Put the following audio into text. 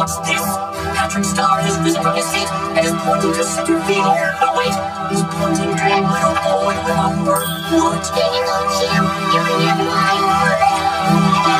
What's this? Patrick Star has risen from his seat and is pointing to center field. But wait, he's pointing to that little boy with a word. What's going on here? You're in my world.